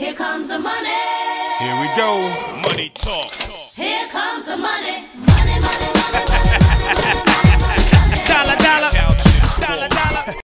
Here comes the money. Here we go. Money talk. Here comes.